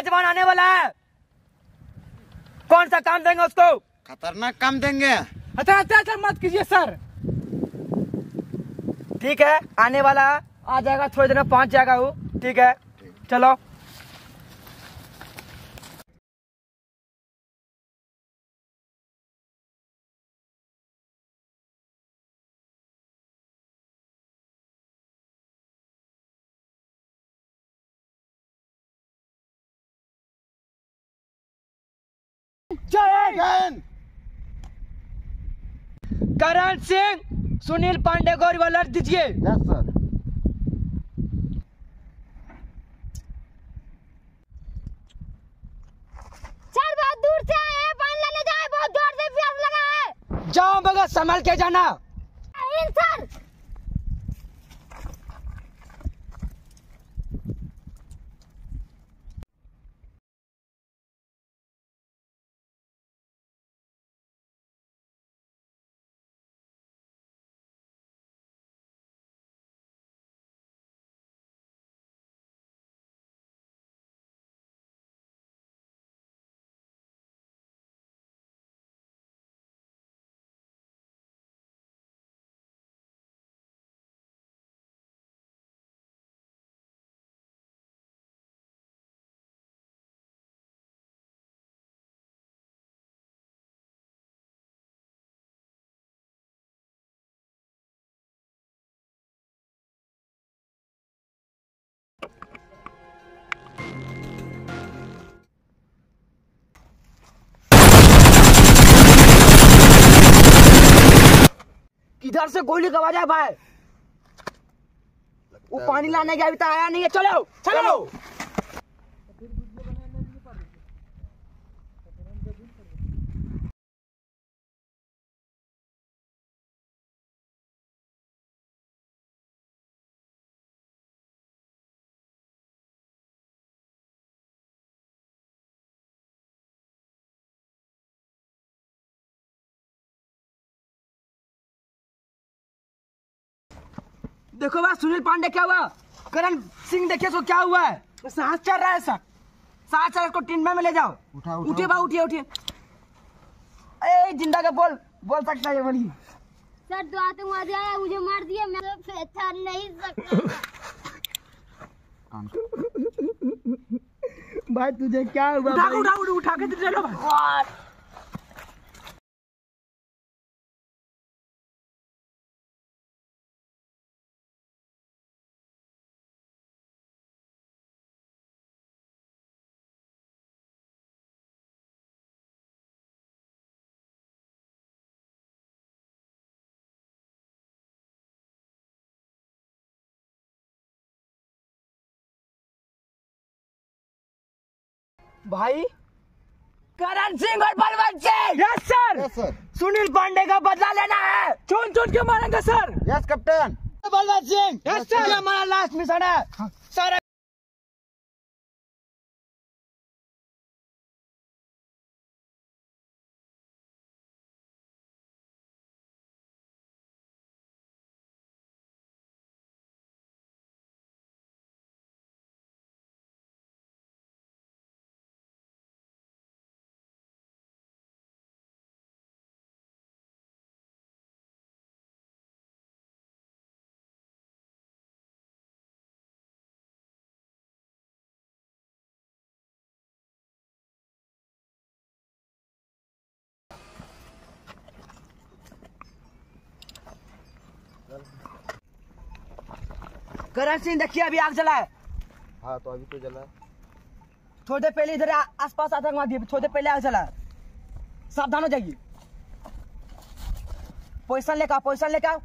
जवान आने वाला है। कौन सा काम देंगे उसको? खतरनाक काम देंगे। अच्छा अच्छा अच्छा मत कीजिए सर। ठीक है आने वाला आ जाएगा थोड़ी देर में पहुँच जाएगा वो। ठीक है चलो। करण सिंह सुनील पांडे को रिवॉल्वर दीजिए। यस सर सर बहुत दूर से आए लेने जाए बहुत ज़ोर से लगा है। जाओ मगर संभल के जाना। इन सर किधर से गोली का आवाज़ है भाई। वो पानी लाने के अभी तक आया नहीं है। चलो। चलो। देखो भाई सुनील पांडे क्या हुआ? करण सिंह देखिए तो क्या हुआ है? तो सांस चल रहा है सर सांस चल उसको टिन में ले जाओो। उठा, उठा, उठिए बा उठिए उठिए। ए ज़िंदा का बोल बोल सकता है बोलिए सर तो आतंकवादी आया मुझे मार दिया मैं तो पहचान नहीं सकता भाई तुझे क्या हुआ उठा उठा उठा उठा के चलो भाई? करण सिंह और Balwant Singh! Yes sir yes sir Sunil Pandey का बदला लेना है। चुन चुन के मारेंगे sir yes captain Balwant Singh! Yes sir हमारा लास्ट मिशन है। करण सिंह देखिए अभी आग जला है। हाँ तो अभी तो जला है। थोड़ी देर पहले इधर आस पास आतंकवादी थोड़ी देर पहले आग जला है। सावधान हो जाइए। पोजिशन लेकर पोजिशन लेकर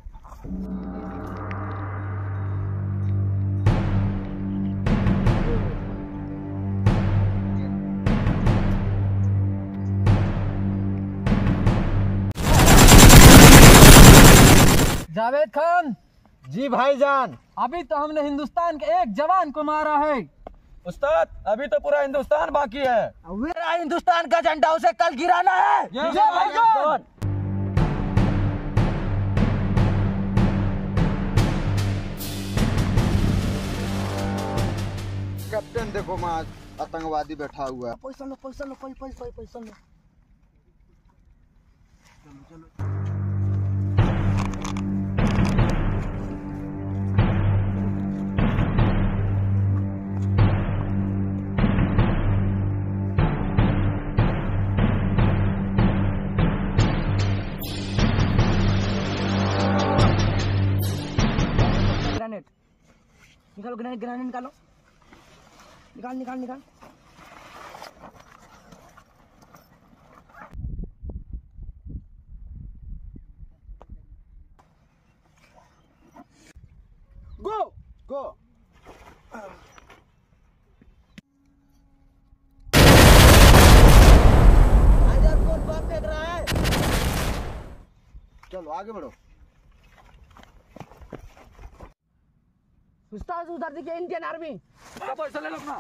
जावेद खान। जी भाईजान। अभी तो हमने हिंदुस्तान के एक जवान को मारा है। उस्ताद अभी तो पूरा हिंदुस्तान बाकी है। मेरा हिंदुस्तान का झंडा उसे कल गिराना है। जय भाईजान। कैप्टन देखो वहाँ आतंकवादी बैठा हुआ है। पैसा लो पैसा लो पैसा पैसा पैसा लो। ग्रेनेड निकालो ग्रेनेड ग्रेनेड निकालो। निकाल निकाल निकाल। गो गो। कौन बम फेंक रहा है। चलो आगे बढ़ो। उस्ताद उधर देखिए इंडियन आर्मी पैसा ले लो अपना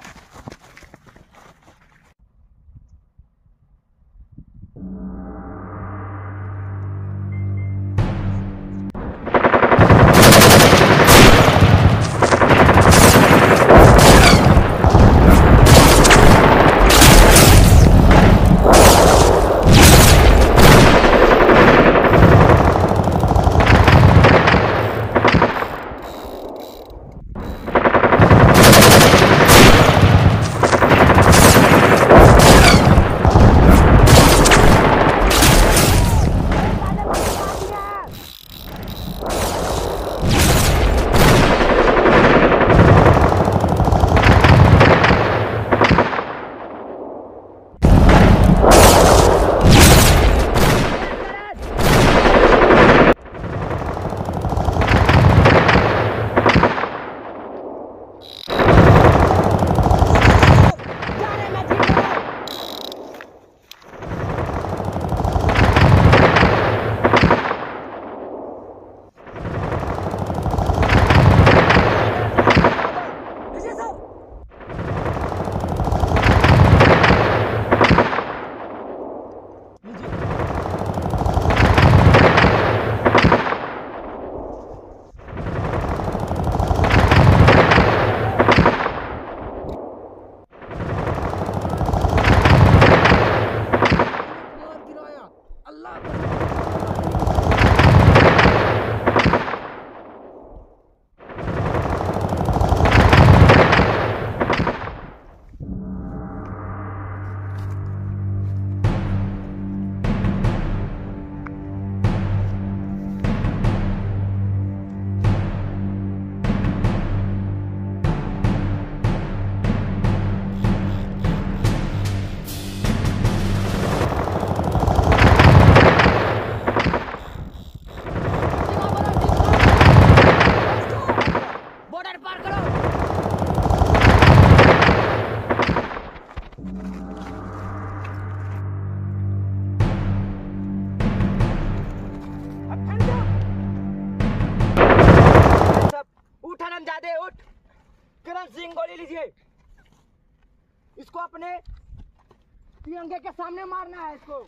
सिंह गोली लीजिए। इसको अपने तिरंगे के सामने मारना है इसको।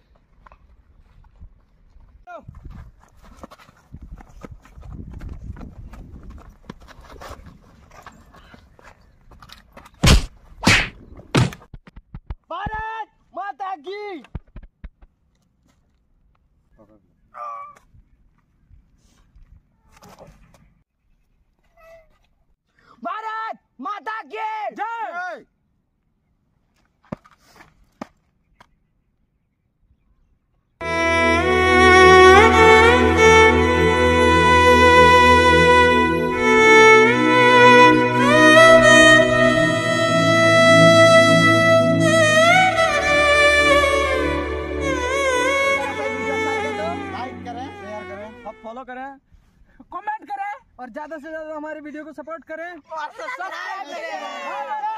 हमारे वीडियो को सपोर्ट करें। और सब्सक्राइब करें।